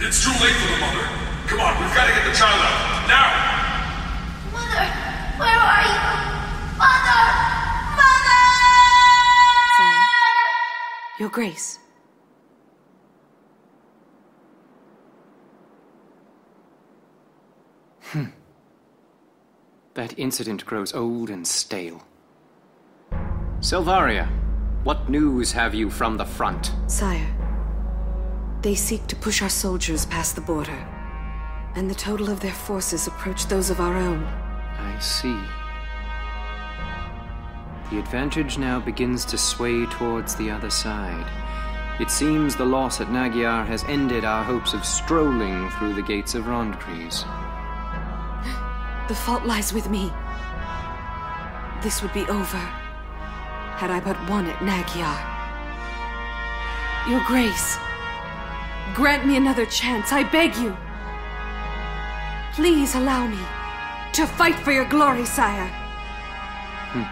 It's too late for the mother. Come on, we've got to get the child out. Now! Mother, where are you? Mother! Mother! Sire, Your Grace. Hmm. That incident grows old and stale. Selvaria, what news have you from the front? Sire, they seek to push our soldiers past the border, and the total of their forces approach those of our own. I see. The advantage now begins to sway towards the other side. It seems the loss at Naggiar has ended our hopes of strolling through the gates of Randgriz. The fault lies with me. This would be over had I but won at Naggiar. Your Grace, grant me another chance, I beg you. Please allow me to fight for your glory, sire. Hmm.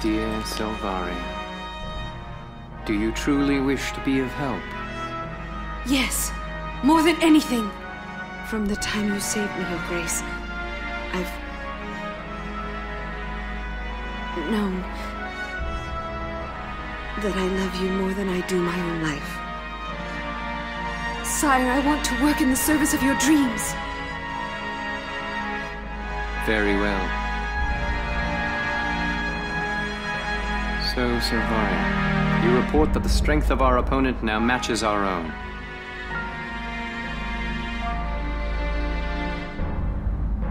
Dear Selvaria, do you truly wish to be of help? Yes, more than anything. From the time you saved me, Your Grace, I've known that I love you more than I do my own life. Sire, I want to work in the service of your dreams. Very well. So, Sir Selvaria, you report that the strength of our opponent now matches our own.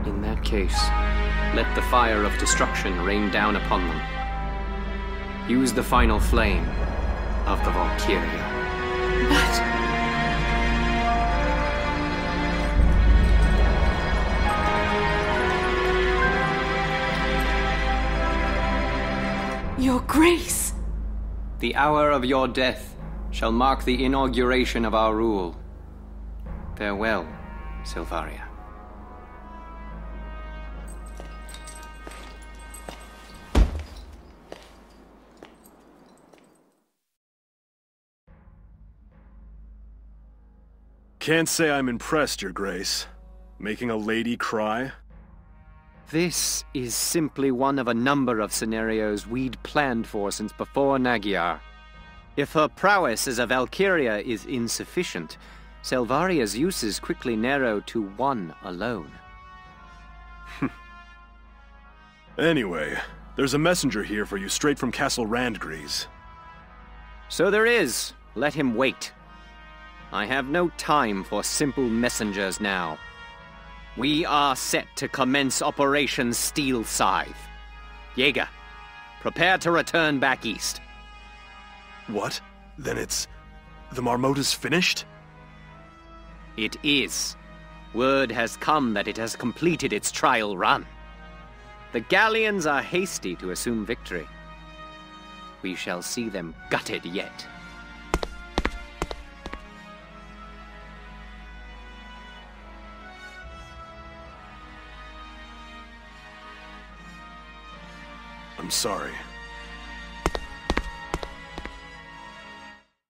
In that case, let the fire of destruction rain down upon them. Use the final flame of the Valkyria. But Your Grace! The hour of your death shall mark the inauguration of our rule. Farewell, Selvaria. Can't say I'm impressed, Your Grace. Making a lady cry? This is simply one of a number of scenarios we'd planned for since before Naggiar. If her prowess as a Valkyria is insufficient, Selvaria's uses quickly narrow to one alone. Anyway, there's a messenger here for you straight from Castle Randgriz. So there is. Let him wait. I have no time for simple messengers now. We are set to commence Operation Steel Scythe. Jaeger, prepare to return back east. What? Then it's. The Marmota's finished? It is. Word has come that it has completed its trial run. The Gallians are hasty to assume victory. We shall see them gutted yet. I'm sorry.